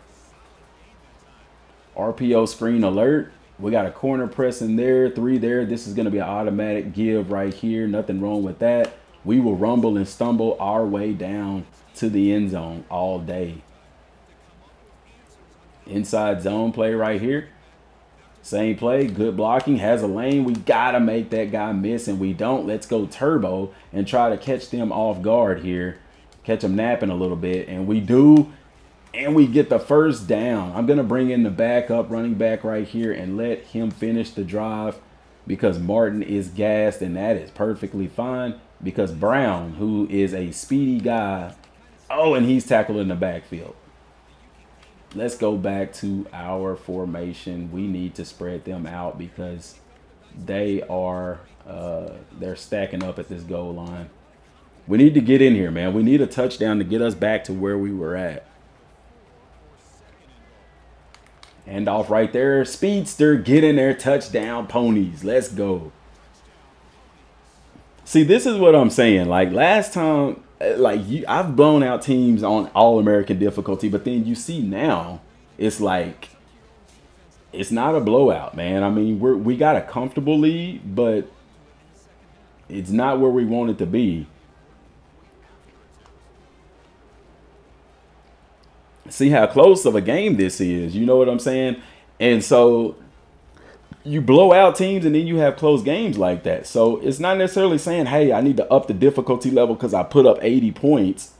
RPO screen alert. We got a corner press in there, three there. This is going to be an automatic give right here. Nothing wrong with that. We will rumble and stumble our way down to the end zone all day. Inside zone play right here. Same play, good blocking, has a lane. We got to make that guy miss, and we don't. Let's go turbo and try to catch them off guard here. Catch them napping a little bit, and we do, and we get the first down. I'm going to bring in the backup running back right here and let him finish the drive because Martin is gassed, and that is perfectly fine because Brown, who is a speedy guy, Oh, and he's tackled in the backfield. Let's go back to our formation. We need to spread them out because they are uh, they're stacking up at this goal line. We need to get in here, man. We need a touchdown to get us back to where we were at. Hand off right there. Speedster, get in there. Touchdown, ponies. Let's go. See, this is what I'm saying. Like last time, like you, I've blown out teams on all American difficulty, but then you see now, it's like it's not a blowout, man. I mean, we're we got a comfortable lead, but it's not where we want it to be. see how close of a game this is. You know what I'm saying? And so you blow out teams and then you have close games like that. So it's not necessarily saying, hey, I need to up the difficulty level because I put up 80 points.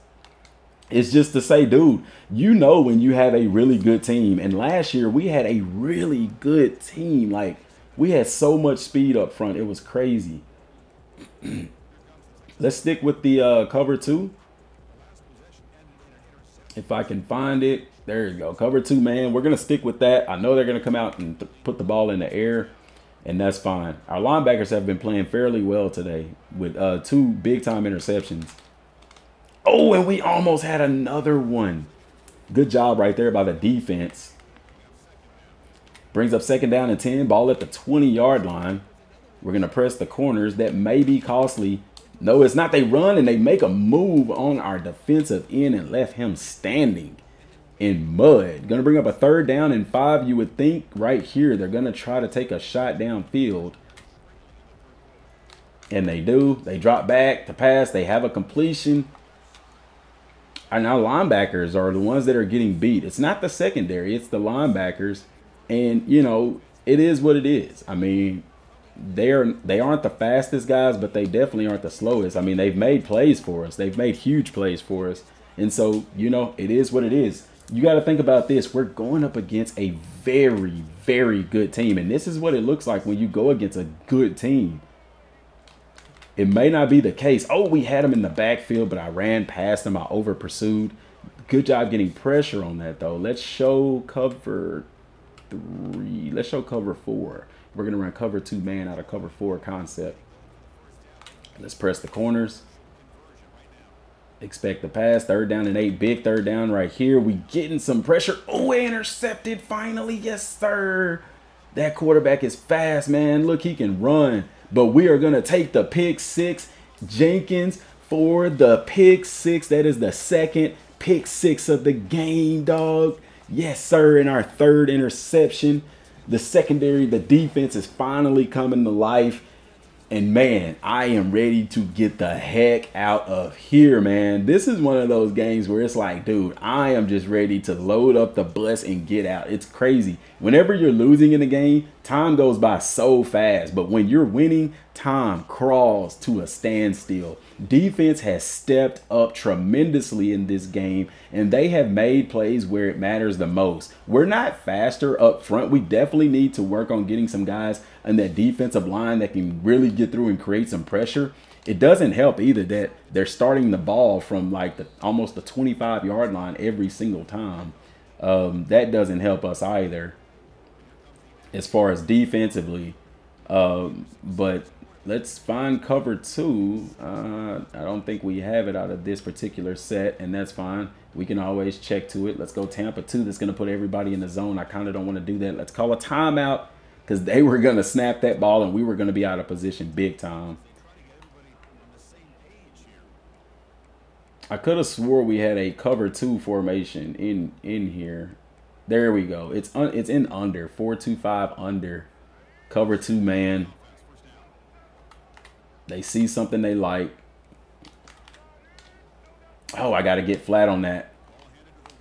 It's just to say, dude, you know when you have a really good team. And last year we had a really good team. Like we had so much speed up front. It was crazy. Let's stick with the uh, cover two. If I can find it. There you go. Cover two, man. We're going to stick with that. I know they're going to come out and put the ball in the air, and that's fine. Our linebackers have been playing fairly well today with uh, two big-time interceptions. Oh, and we almost had another one. Good job right there by the defense. Brings up second down and 10. Ball at the 20-yard line. We're going to press the corners. That may be costly. No, it's not. They run and they make a move on our defensive end and left him standing in mud. Going to bring up a third down and five. You would think right here they're going to try to take a shot downfield. And they do. They drop back to pass. They have a completion. And now linebackers are the ones that are getting beat. It's not the secondary. It's the linebackers. And, you know, it is what it is. I mean, they're they aren't the fastest guys, but they definitely aren't the slowest. I mean, they've made plays for us. They've made huge plays for us. And so, you know, it is what it is you got to think about this. We're going up against a very, very good team. And this is what it looks like when you go against a good team. It may not be the case. Oh, we had him in the backfield, but I ran past him. I over pursued. Good job getting pressure on that, though. Let's show cover three. Let's show cover four. We're going to run cover two man out of cover four concept. Let's press the corners. Expect the pass. Third down and eight. Big third down right here. We getting some pressure. Oh, intercepted finally. Yes, sir. That quarterback is fast, man. Look, he can run. But we are going to take the pick six. Jenkins for the pick six. That is the second pick six of the game, dog. Yes, sir. In our third interception. The secondary, the defense is finally coming to life. And man, I am ready to get the heck out of here, man. This is one of those games where it's like, dude, I am just ready to load up the bus and get out. It's crazy. Whenever you're losing in a game, time goes by so fast. But when you're winning, time crawls to a standstill. Defense has stepped up tremendously in this game, and they have made plays where it matters the most. We're not faster up front. We definitely need to work on getting some guys in that defensive line that can really get through and create some pressure. It doesn't help either that they're starting the ball from like the almost the 25 yard line every single time. Um, that doesn't help us either as far as defensively. Um, but let's find cover two. Uh, I don't think we have it out of this particular set, and that's fine. We can always check to it. Let's go Tampa two. That's going to put everybody in the zone. I kind of don't want to do that. Let's call a timeout because they were going to snap that ball, and we were going to be out of position big time. I could have swore we had a cover two formation in in here. There we go. It's un, it's in under four two five under cover two man. They see something they like. Oh, I got to get flat on that.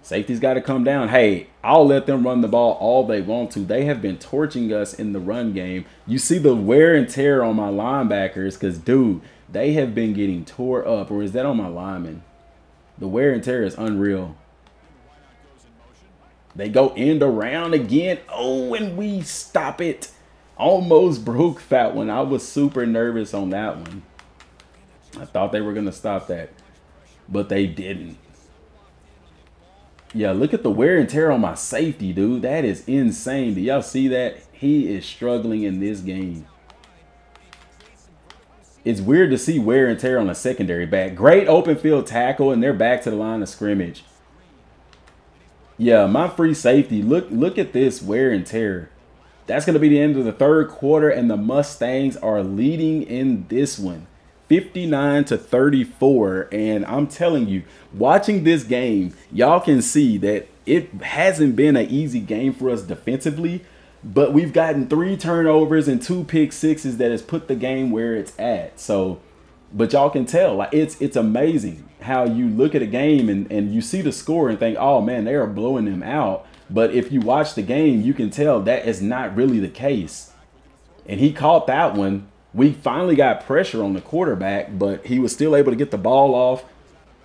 Safety's got to come down. Hey, I'll let them run the ball all they want to. They have been torching us in the run game. You see the wear and tear on my linebackers because, dude, they have been getting tore up. Or is that on my lineman? The wear and tear is unreal. They go end around again. Oh, and we stop it. Almost broke that one. I was super nervous on that one. I thought they were going to stop that, but they didn't. Yeah, look at the wear and tear on my safety, dude. That is insane. Do y'all see that? He is struggling in this game. It's weird to see wear and tear on a secondary back. Great open field tackle, and they're back to the line of scrimmage. Yeah, my free safety. Look, look at this wear and tear. That's going to be the end of the third quarter, and the Mustangs are leading in this one. 59 to 34 and I'm telling you watching this game y'all can see that it hasn't been an easy game for us defensively but we've gotten three turnovers and two pick sixes that has put the game where it's at so But y'all can tell, like it's it's amazing how you look at a game and, and you see the score and think, oh man, they are blowing them out. But if you watch the game, you can tell that is not really the case. And he caught that one. We finally got pressure on the quarterback, but he was still able to get the ball off.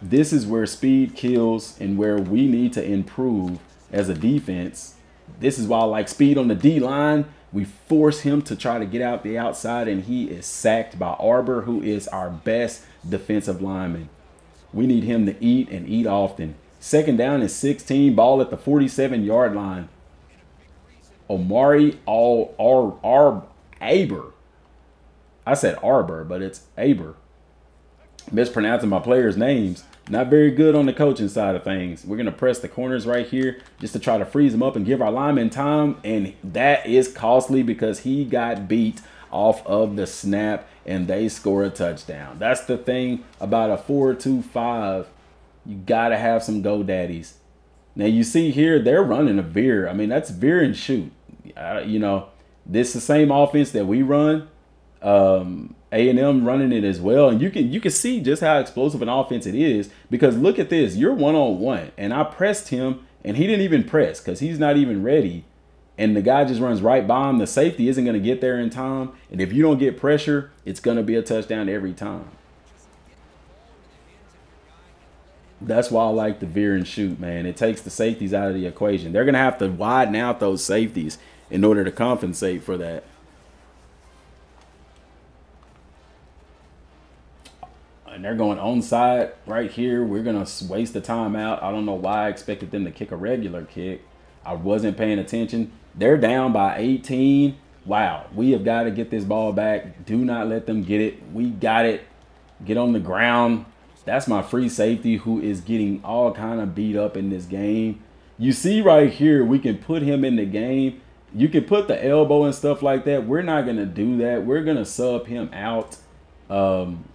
This is where speed kills and where we need to improve as a defense. This is why I like speed on the D line. We force him to try to get out the outside, and he is sacked by Arbor, who is our best defensive lineman. We need him to eat and eat often. Second down is 16, ball at the 47 yard line. Omari All Ar, Ar Aber. I said Arbor, but it's Aber. Mispronouncing my players' names. Not very good on the coaching side of things. We're going to press the corners right here just to try to freeze them up and give our lineman time. And that is costly because he got beat off of the snap and they score a touchdown. That's the thing about a 4-2-5. You got to have some GoDaddies. Now you see here, they're running a veer. I mean, that's veer and shoot. Uh, you know, this is the same offense that we run. Um, a&M running it as well. And you can you can see just how explosive an offense it is because look at this. You're one on one. And I pressed him and he didn't even press because he's not even ready. And the guy just runs right by him. The safety isn't going to get there in time. And if you don't get pressure, it's going to be a touchdown every time. That's why I like the veer and shoot, man. It takes the safeties out of the equation. They're going to have to widen out those safeties in order to compensate for that. and they're going onside right here. We're gonna waste the timeout. I don't know why I expected them to kick a regular kick. I wasn't paying attention. They're down by 18. Wow, we have got to get this ball back. Do not let them get it. We got it. Get on the ground. That's my free safety who is getting all kind of beat up in this game. You see right here, we can put him in the game. You can put the elbow and stuff like that. We're not going to do that. We're going to sub him out. Um,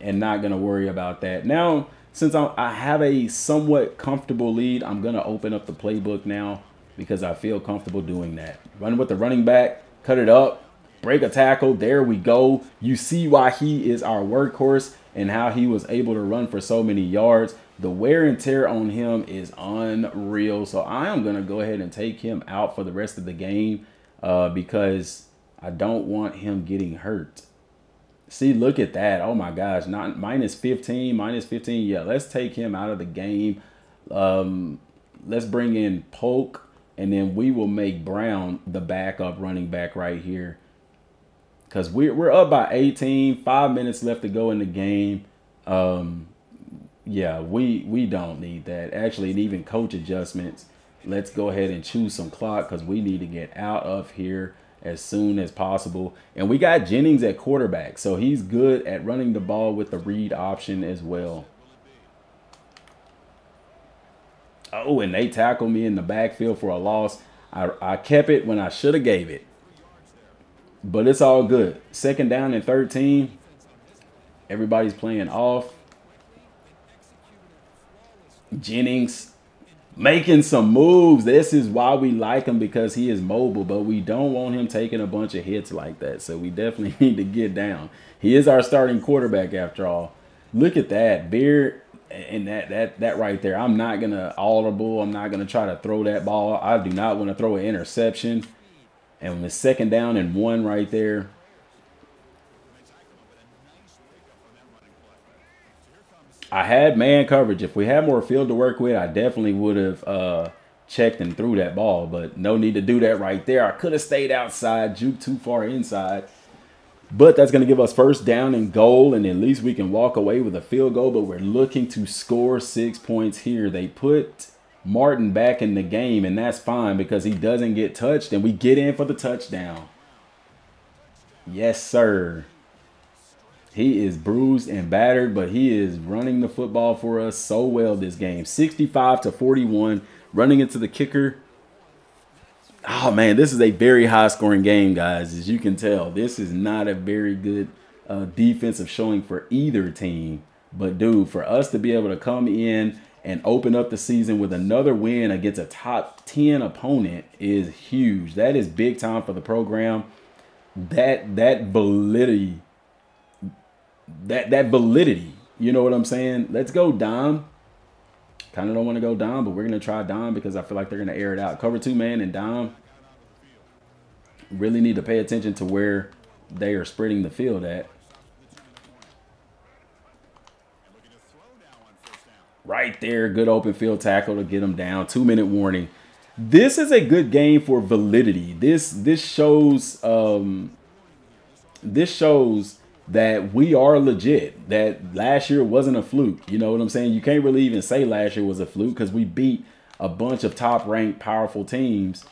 and not going to worry about that. Now, since I have a somewhat comfortable lead, I'm going to open up the playbook now because I feel comfortable doing that. Run with the running back, cut it up, break a tackle. There we go. You see why he is our workhorse and how he was able to run for so many yards. The wear and tear on him is unreal. So I am going to go ahead and take him out for the rest of the game uh, because I don't want him getting hurt. See, look at that. Oh my gosh, not minus 15, minus 15. Yeah, let's take him out of the game. Um, let's bring in Polk, and then we will make Brown the backup running back right here. Because we're, we're up by 18, five minutes left to go in the game. Um, yeah, we, we don't need that. Actually, and even coach adjustments. Let's go ahead and choose some clock because we need to get out of here as soon as possible. And we got Jennings at quarterback, so he's good at running the ball with the read option as well. Oh, and they tackled me in the backfield for a loss. I, I kept it when I should have gave it. But it's all good. Second down and 13. Everybody's playing off. Jennings making some moves. This is why we like him because he is mobile, but we don't want him taking a bunch of hits like that. So we definitely need to get down. He is our starting quarterback after all. Look at that. Beard and that that that right there. I'm not gonna audible. I'm not gonna try to throw that ball. I do not want to throw an interception. And the second down and one right there. I had man coverage. If we had more field to work with, I definitely would have uh, checked and threw that ball. But no need to do that right there. I could have stayed outside, juked too far inside. But that's going to give us first down and goal, and at least we can walk away with a field goal. But we're looking to score six points here. They put Martin back in the game, and that's fine because he doesn't get touched, and we get in for the touchdown. Yes, sir. He is bruised and battered, but he is running the football for us so well this game. 65 to 41, running into the kicker. Oh man, this is a very high scoring game, guys. As you can tell, this is not a very good uh, defensive showing for either team. But dude, for us to be able to come in and open up the season with another win against a top 10 opponent is huge. That is big time for the program. That that validity that that validity. You know what I'm saying? Let's go Dom. Kind of don't want to go Dom, but we're gonna try Dom because I feel like they're gonna air it out. Cover two man and Dom. Really need to pay attention to where they are spreading the field at. Right there, good open field tackle to get him down. Two minute warning. This is a good game for validity. This this shows um this shows that we are legit. That last year wasn't a fluke. You know what I'm saying? You can't really even say last year was a fluke because we beat a bunch of top ranked powerful teams.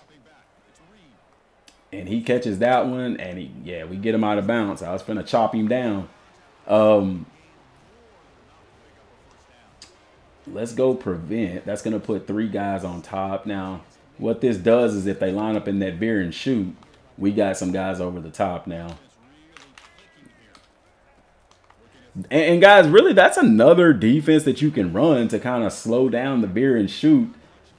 And he catches that one, and he yeah, we get him out of bounds. I was gonna chop him down. Um, let's go prevent. That's gonna put three guys on top. Now, what this does is if they line up in that veer and shoot, we got some guys over the top now. And, and guys, really, that's another defense that you can run to kind of slow down the veer and shoot.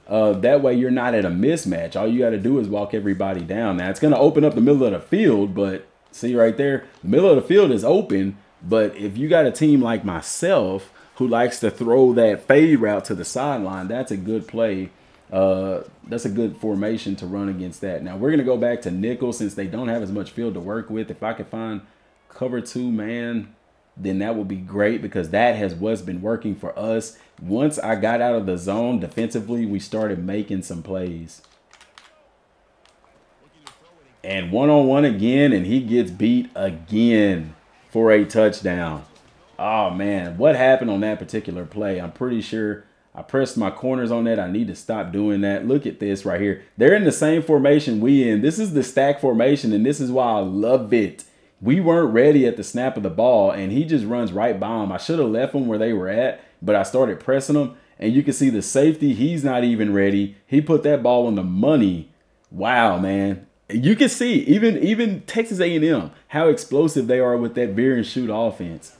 Uh, that way, you're not at a mismatch. All you got to do is walk everybody down. Now, it's going to open up the middle of the field, but see right there, the middle of the field is open. But if you got a team like myself who likes to throw that fade route to the sideline, that's a good play. Uh, that's a good formation to run against that. Now we're gonna go back to nickel since they don't have as much field to work with. If I could find cover two man, then that would be great because that has what's been working for us. Once I got out of the zone defensively, we started making some plays. And one on one again, and he gets beat again for a touchdown. Oh man, what happened on that particular play? I'm pretty sure I pressed my corners on that. I need to stop doing that. Look at this right here. They're in the same formation we in. This is the stack formation, and this is why I love it we weren't ready at the snap of the ball, and he just runs right by him. I should have left them where they were at, but I started pressing them, and you can see the safety. He's not even ready. He put that ball on the money. Wow, man. You can see even even Texas A&M how explosive they are with that veer and shoot offense.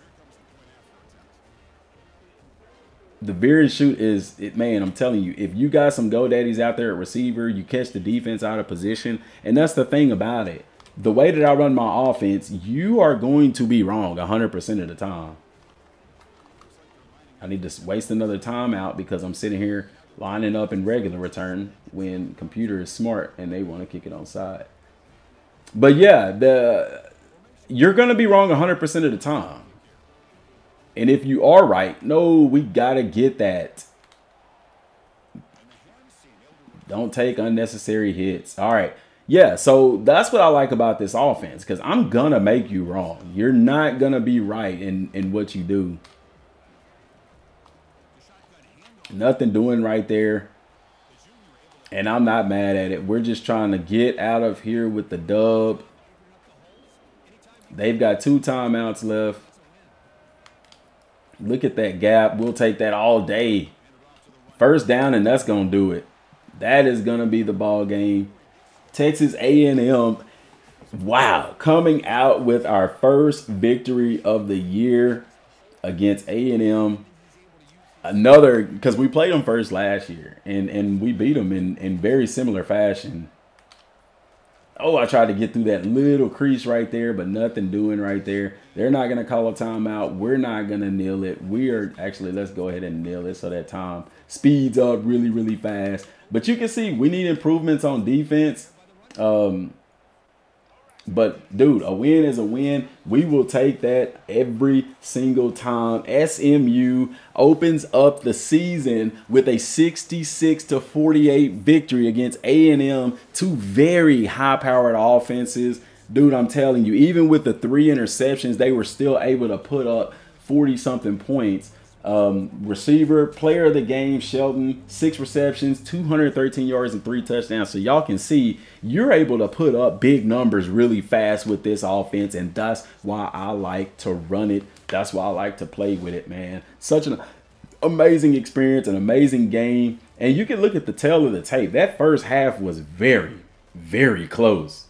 The veer and shoot is it, man. I'm telling you, if you got some go daddies out there at receiver, you catch the defense out of position, and that's the thing about it the way that I run my offense, you are going to be wrong 100% of the time. I need to waste another timeout because I'm sitting here lining up in regular return when computer is smart and they want to kick it on side. But yeah, the you're going to be wrong 100% of the time. And if you are right, no, we got to get that. Don't take unnecessary hits. All right. Yeah, so that's what I like about this offense because I'm gonna make you wrong. You're not gonna be right in in what you do. Nothing doing right there. And I'm not mad at it. We're just trying to get out of here with the dub. They've got two timeouts left. Look at that gap. We'll take that all day. First down, and that's going to do it. That is going to be the ball game. Texas A&M, wow, coming out with our first victory of the year against A&M. Another because we played them first last year and and we beat them in in very similar fashion. Oh, I tried to get through that little crease right there, but nothing doing right there. They're not gonna call a timeout. We're not gonna kneel it. We are actually let's go ahead and kneel it so that time speeds up really really fast. But you can see we need improvements on defense. Um, but dude, a win is a win. We will take that every single time. SMU opens up the season with a 66 to 48 victory against A&M, two very high-powered offenses. Dude, I'm telling you, even with the three interceptions, they were still able to put up 40 something points. Um, receiver, player of the game, Shelton, six receptions, 213 yards, and three touchdowns. So y'all can see you're able to put up big numbers really fast with this offense, and that's why I like to run it. That's why I like to play with it, man. Such an amazing experience, an amazing game. And you can look at the tale of the tape. That first half was very, very close.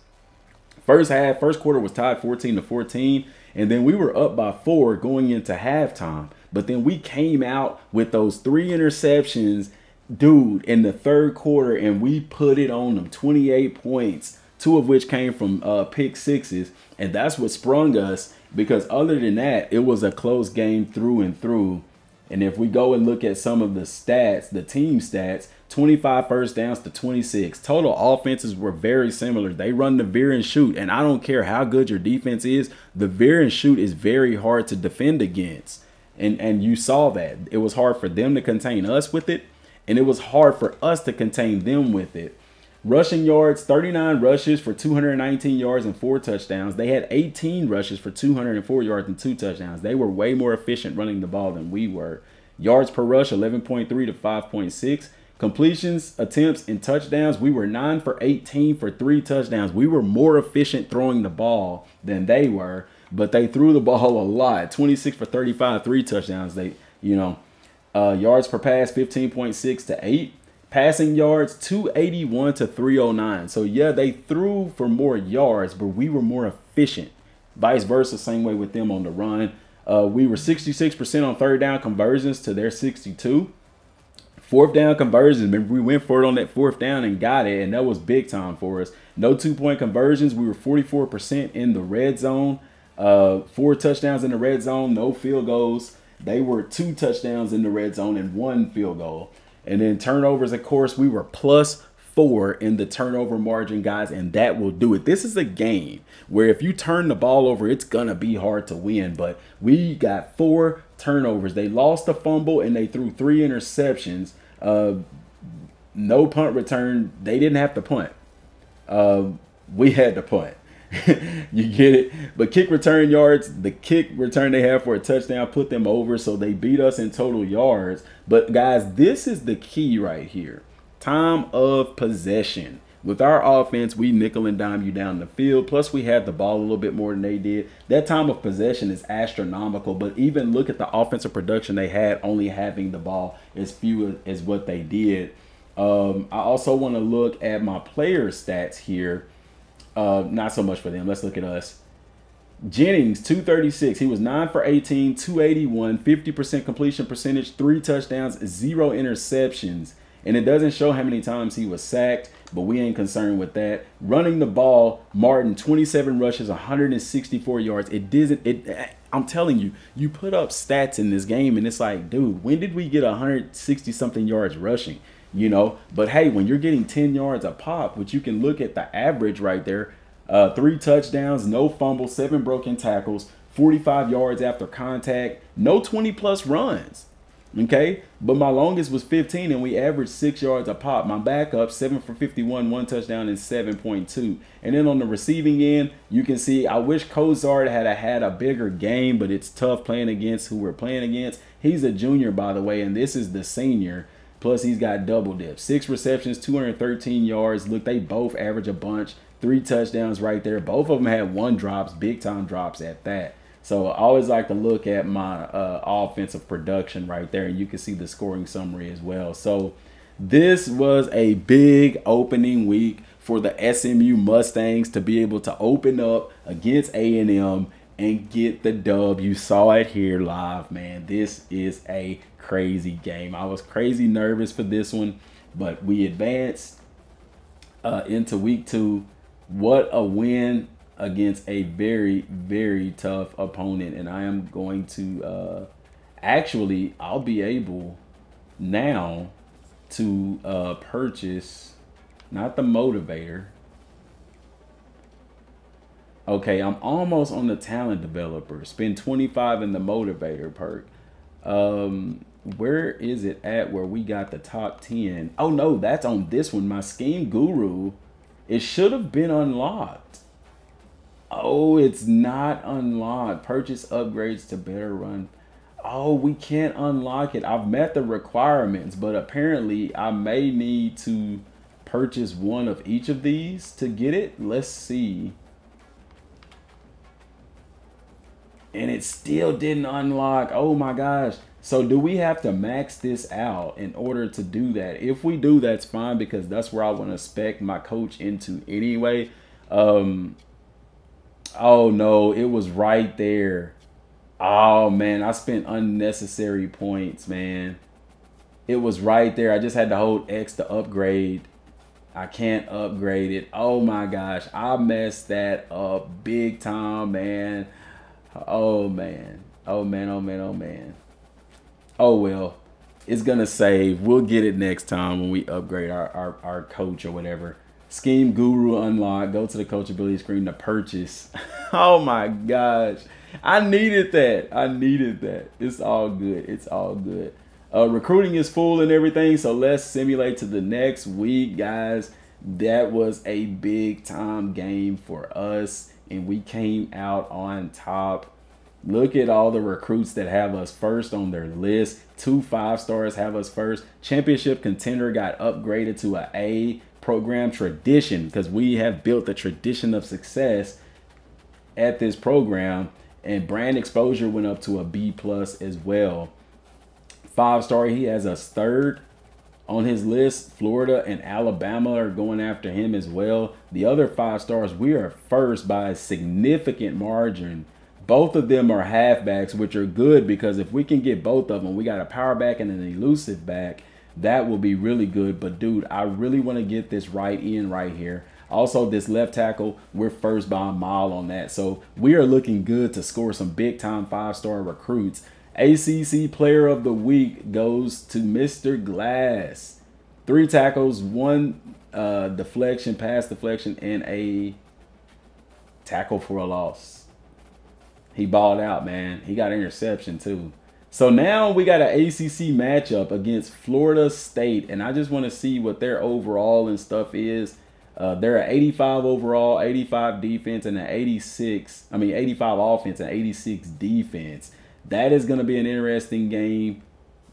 First half, first quarter was tied 14 to 14, and then we were up by four going into halftime. But then we came out with those three interceptions, dude, in the third quarter, and we put it on them 28 points. two of which came from uh, pick sixes, and that's what sprung us. Because other than that, it was a close game through and through. And if we go and look at some of the stats, the team stats, 25 first downs to 26. Total offenses were very similar. They run the veer and shoot, and I don't care how good your defense is, the veer and shoot is very hard to defend against. And and you saw that. It was hard for them to contain us with it, and it was hard for us to contain them with it. Rushing yards, 39 rushes for 219 yards and four touchdowns. They had 18 rushes for 204 yards and two touchdowns. They were way more efficient running the ball than we were. Yards per rush, 11.3 to 5.6. Completions, attempts, and touchdowns, we were 9 for 18 for three touchdowns. We were more efficient throwing the ball than they were, but they threw the ball a lot. 26 for 35, three touchdowns. They, you know, uh, yards per pass, 15.6 to 8. Passing yards 281 to 309. So yeah, they threw for more yards, but we were more efficient. Vice versa, same way with them on the run. Uh, we were 66% on third down conversions to their 62. Fourth down conversions, we went for it on that fourth down and got it, and that was big time for us. No two point conversions. We were 44% in the red zone. Uh, four touchdowns in the red zone, no field goals. They were two touchdowns in the red zone and one field goal. And then turnovers, of course, we were plus four in the turnover margin, guys, and that will do it. This is a game where if you turn the ball over, it's gonna be hard to win. But we got four turnovers. They lost a fumble and they threw three interceptions. Uh, no punt return. They didn't have to punt. Uh, we had to punt. you get it. But kick return yards, the kick return they have for a touchdown put them over, so they beat us in total yards. But guys, this is the key right here. Time of possession. With our offense, we nickel and dime you down the field. Plus, we had the ball a little bit more than they did. That time of possession is astronomical. But even look at the offensive production they had, only having the ball as few as what they did. Um, I also want to look at my player stats here. Uh, not so much for them. Let's look at us. Jennings, 236. He was 9 for 18, 281, 50% completion percentage, three touchdowns, zero interceptions. And it doesn't show how many times he was sacked, but we ain't concerned with that. Running the ball, Martin, 27 rushes, 164 yards. It doesn't, it, I'm telling you, you put up stats in this game, and it's like, dude, when did we get 160 something yards rushing? You know. But hey, when you're getting 10 yards a pop, which you can look at the average right there, uh, three touchdowns, no fumbles, seven broken tackles, 45 yards after contact, no 20 plus runs. Okay, but my longest was 15, and we averaged six yards a pop. My backup, seven for 51, one touchdown, and 7.2. And then on the receiving end, you can see I wish Cozart had a, had a bigger game, but it's tough playing against who we're playing against. He's a junior, by the way, and this is the senior. Plus, he's got double dip. Six receptions, 213 yards. Look, they both average a bunch. Three touchdowns right there. Both of them had one drops, big time drops at that. So I always like to look at my uh, offensive production right there, and you can see the scoring summary as well. So this was a big opening week for the SMU Mustangs to be able to open up against A&M and get the dub. You saw it here live, man. This is a crazy game. I was crazy nervous for this one, but we advanced uh, into week two. What a win against a very, very tough opponent. And I am going to uh, actually, I'll be able now to uh, purchase not the motivator Okay, I'm almost on the talent developer. Spend 25 in the motivator perk. Um, where is it at where we got the top 10? Oh no, that's on this one. My scheme guru. It should have been unlocked. Oh, it's not unlocked. Purchase upgrades to better run. Oh, we can't unlock it. I've met the requirements, but apparently I may need to purchase one of each of these to get it. Let's see. And it still didn't unlock. Oh my gosh. So do we have to max this out in order to do that? If we do, that's fine because that's where I want to spec my coach into anyway. Um Oh no, it was right there. Oh man, I spent unnecessary points, man. It was right there. I just had to hold X to upgrade. I can't upgrade it. Oh my gosh, I messed that up big time, man. Oh man. Oh man, oh man, oh man. Oh well. It's gonna save. We'll get it next time when we upgrade our, our, our coach or whatever. Scheme Guru unlock. Go to the coachability screen to purchase. oh my gosh. I needed that. I needed that. It's all good. It's all good. Uh, recruiting is full and everything, so let's simulate to the next week, guys. That was a big time game for us, and we came out on top. Look at all the recruits that have us first on their list. Two five stars have us first. Championship contender got upgraded to a A program tradition because we have built the tradition of success at this program and brand exposure went up to a B plus as well. Five star, he has a third on his list. Florida and Alabama are going after him as well. The other five stars, we are first by a significant margin. Both of them are halfbacks, which are good because if we can get both of them, we got a power back and an elusive back. That will be really good. But dude, I really want to get this right in right here. Also, this left tackle, we're first by a mile on that. So we are looking good to score some big time five star recruits. ACC Player of the Week goes to Mr. Glass. Three tackles, one uh, deflection, pass deflection, and a tackle for a loss. He balled out, man. He got interception too. So now we got an ACC matchup against Florida State, and I just want to see what their overall and stuff is. Uh, they're an 85 overall, 85 defense, and an 86. I mean, 85 offense and 86 defense. That is going to be an interesting game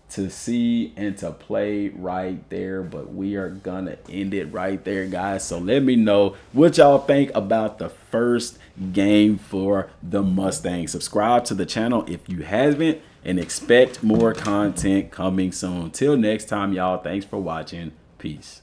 to see and to play right there. But we are going to end it right there, guys. So let me know what y'all think about the first game for the Mustangs. Subscribe to the channel if you haven't and expect more content coming soon. Till next time, y'all. Thanks for watching. Peace.